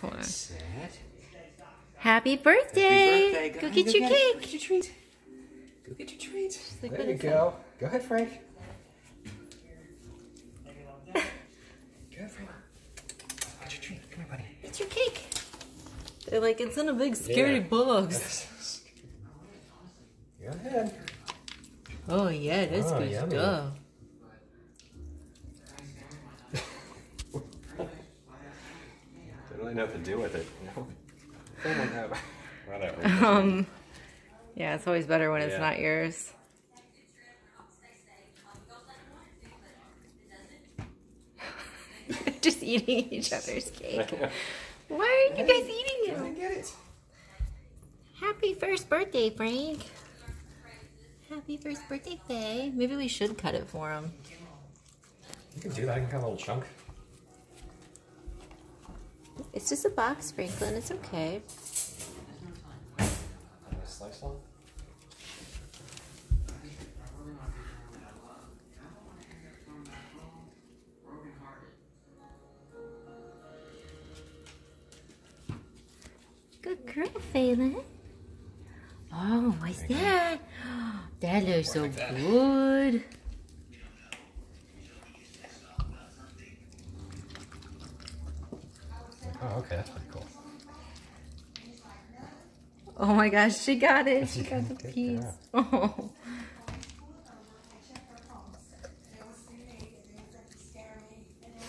Hold on. Set. Happy birthday! Happy birthday. Go get your it. Go cake. get your treat. Go get your treat. like, there you go. Go ahead, Frank. Go ahead, Frank. Get your treat. Come here, buddy. Get your cake. They're like, it's in a big scary Yeah. box. Go ahead. Oh yeah, is Oh, good yummy. stuff. Don't know what to do with it. You know? My Whatever. Um, yeah, it's always better when it's Yeah. not yours. Just eating each other's cake. Why are you guys eating Let me it? get it. Happy first birthday, Frank. Happy first birthday, Faye. Maybe we should cut it for him. You can do that. I can cut a little chunk. It's just a box, Franklin. It's okay. Slice one. Good girl, Faelyn. Oh, what's that? That looks so good. Okay. That's pretty cool. Oh my gosh, she got it. She You got the got it, piece. yeah. Oh.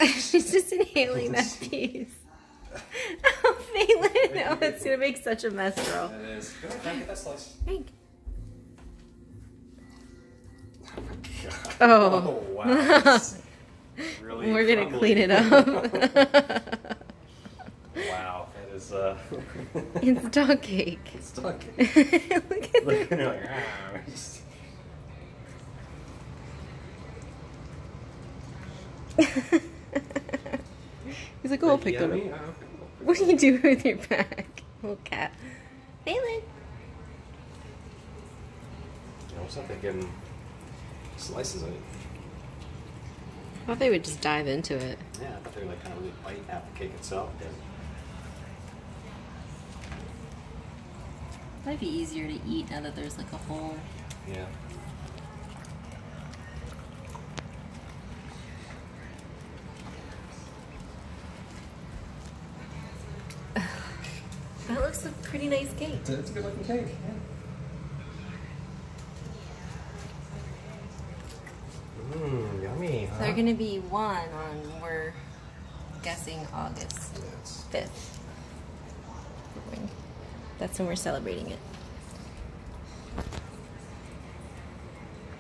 She's just inhaling that piece. Oh, Faelyn. Oh, it's going to make such a mess, girl. That is. Go ahead, Frank. Get that slice. Frank. God. Oh. wow. Oh. That's really We're going to clean it up. Is. Uh, it's dog cake. it's stuck. Look at Look, that. like, ah, just- He's like, oh, I'll pick them up. What do you do with your back? Little cat. Faelyn. Know, something getting slices of it. I thought they would just dive into it. Yeah, I thought they were like kind of really bite out the cake itself. Might be easier to eat now that there's like a hole. yeah. That looks a pretty nice cake. It's a, it's a good looking cake. Yeah. Mmm, yummy. Huh? They're gonna be one on we're guessing August Yes. fifth. That's when we're celebrating it.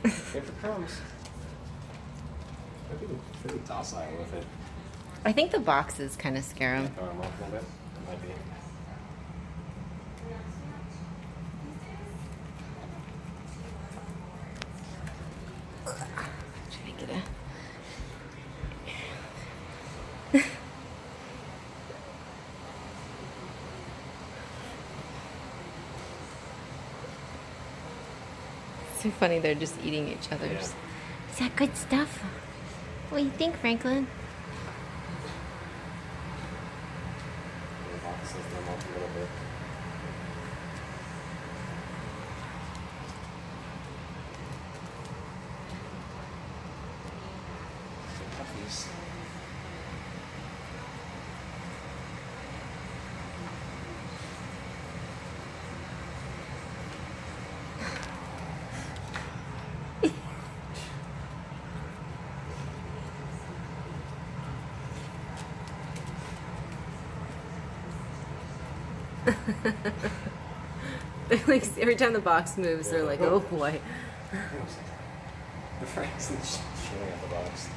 Good for crumbs. They're being pretty docile with it. I think the boxes kind of scare them. Throw them off a little bit. Might be. Trying to get a. so funny, they're just eating each other's. Yeah. Is that good stuff? What do you think, Franklin boxes them off a little bit. Some puppies. They're like every time the box moves, they're like, "Oh boy." The Frank's just chewing at the box.